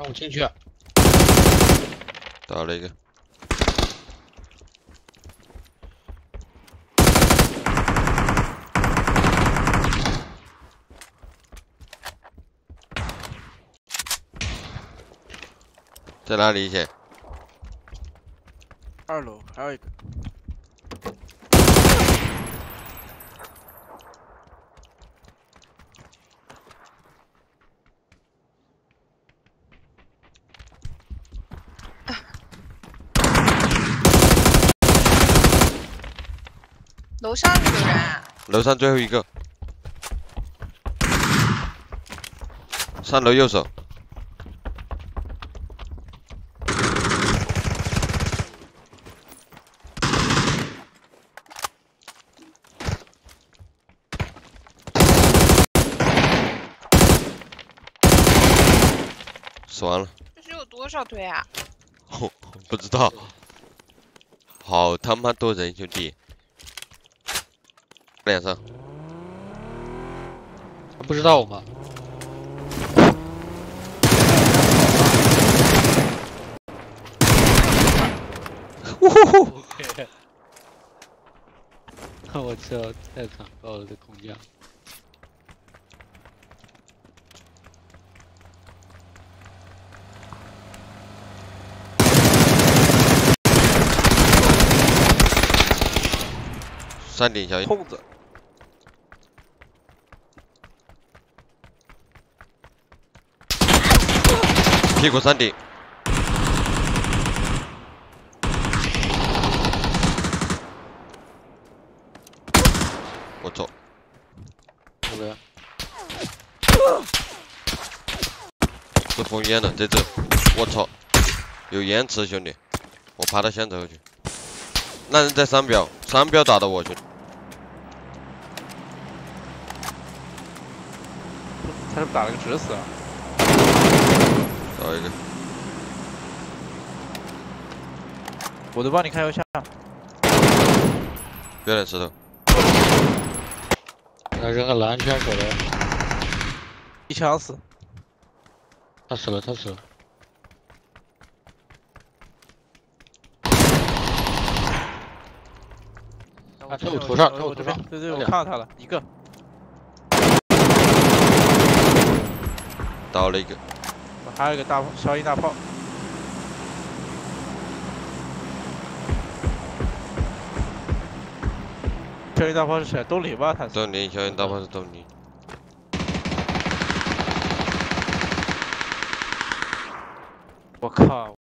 让我进去。打了一个。在哪里去？二楼还有一个。楼上有人。楼上最后一个。上楼右手。死完了。这是有多少队啊？不知道。好他妈多人，兄弟。脸上。他不知道吗？呜呼呼！我操，太残暴了，这空降。山顶小兔子，屁股山顶，我走。这边。是封烟的，在这。我操，有延迟，兄弟，我爬到箱子后去。那人在三标，三标打的我去。他是打了个直死啊！找一个，我都帮你开邮箱。别点石头。他扔个蓝圈手的，一枪死。他死了，他死了。啊，在我头上，在我头上。对对，我看到他了，一个。倒了一个，还有一个大炮消音大炮。消音大炮是谁？东林吧？他是。东林，消音大炮是东林。我靠！